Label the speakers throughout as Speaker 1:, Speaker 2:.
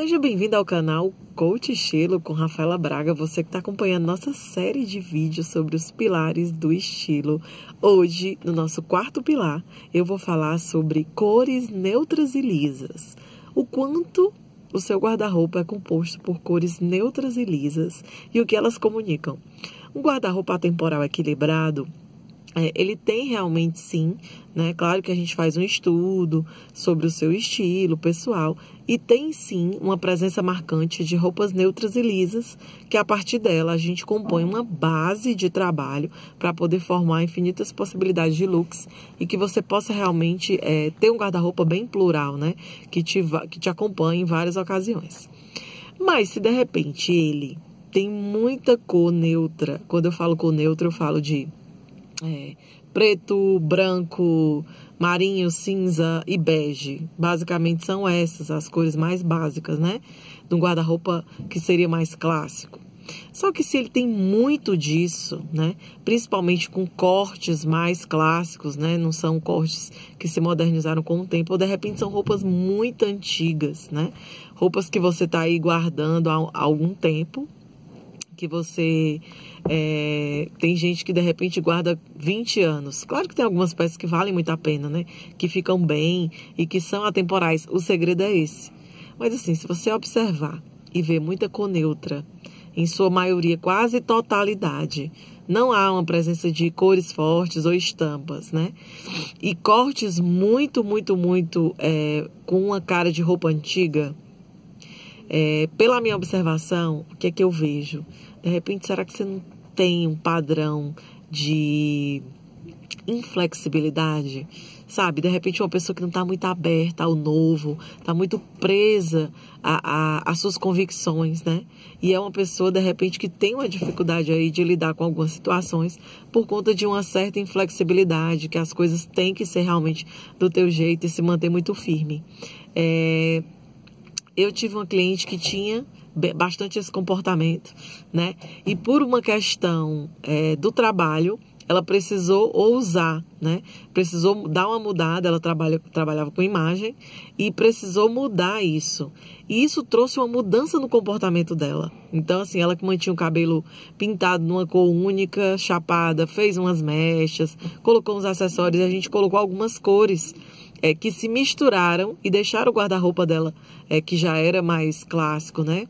Speaker 1: Seja bem-vindo ao canal Coach Estilo com Rafaela Braga, você que está acompanhando nossa série de vídeos sobre os pilares do estilo. Hoje, no nosso quarto pilar, eu vou falar sobre cores neutras e lisas. O quanto o seu guarda-roupa é composto por cores neutras e lisas e o que elas comunicam. Um guarda-roupa atemporal equilibrado é, ele tem realmente sim, né? Claro que a gente faz um estudo sobre o seu estilo pessoal e tem sim uma presença marcante de roupas neutras e lisas, que a partir dela a gente compõe uma base de trabalho para poder formar infinitas possibilidades de looks e que você possa realmente é, ter um guarda-roupa bem plural, né? Que te, que te acompanhe em várias ocasiões. Mas se de repente ele tem muita cor neutra, quando eu falo cor neutra, eu falo de é, preto, branco, marinho, cinza e bege. Basicamente são essas as cores mais básicas, né? De um guarda-roupa que seria mais clássico. Só que se ele tem muito disso, né? Principalmente com cortes mais clássicos, né? Não são cortes que se modernizaram com o tempo, ou de repente são roupas muito antigas, né? Roupas que você está aí guardando há algum tempo, que você é, tem gente que de repente guarda 20 anos. Claro que tem algumas peças que valem muito a pena, né? Que ficam bem e que são atemporais. O segredo é esse. Mas assim, se você observar e ver muita cor neutra, em sua maioria, quase totalidade, não há uma presença de cores fortes ou estampas, né? E cortes muito, muito, muito é, com uma cara de roupa antiga. É, pela minha observação, o que é que eu vejo? De repente, será que você não tem um padrão de inflexibilidade? Sabe, de repente uma pessoa que não está muito aberta ao novo, está muito presa às suas convicções, né? E é uma pessoa, de repente, que tem uma dificuldade aí de lidar com algumas situações por conta de uma certa inflexibilidade, que as coisas têm que ser realmente do teu jeito e se manter muito firme. É... Eu tive uma cliente que tinha bastante esse comportamento, né? E por uma questão é, do trabalho, ela precisou ousar, né? Precisou dar uma mudada, ela trabalha, trabalhava com imagem e precisou mudar isso. E isso trouxe uma mudança no comportamento dela. Então, assim, ela que mantinha o cabelo pintado numa cor única, chapada, fez umas mechas, colocou uns acessórios, a gente colocou algumas cores é, que se misturaram e deixaram o guarda-roupa dela, é, que já era mais clássico, né?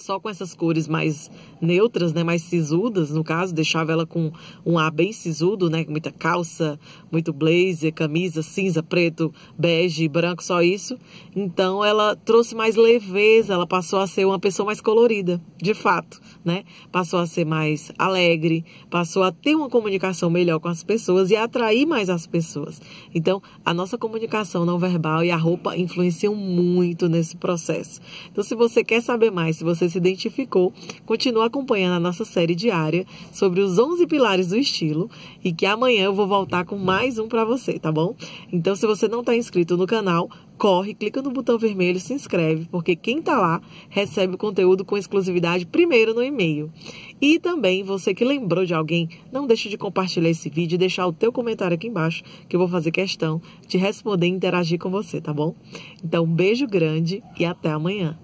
Speaker 1: Só com essas cores mais neutras, né, mais sisudas, no caso, deixava ela com um A bem sisudo, né, muita calça, muito blazer, camisa cinza, preto, bege, branco, só isso. Então ela trouxe mais leveza, ela passou a ser uma pessoa mais colorida, de fato, né? Passou a ser mais alegre, passou a ter uma comunicação melhor com as pessoas e a atrair mais as pessoas. Então, a nossa comunicação não verbal e a roupa influenciam muito nesse processo. Então, se você quer saber mais, se você se identificou, continua acompanhando a nossa série diária sobre os 11 pilares do estilo e que amanhã eu vou voltar com mais um para você, tá bom? Então, se você não está inscrito no canal, corre, clica no botão vermelho, se inscreve, porque quem está lá recebe o conteúdo com exclusividade primeiro no e-mail. E também, você que lembrou de alguém, não deixe de compartilhar esse vídeo e deixar o teu comentário aqui embaixo, que eu vou fazer questão de responder e interagir com você, tá bom? Então, um beijo grande e até amanhã.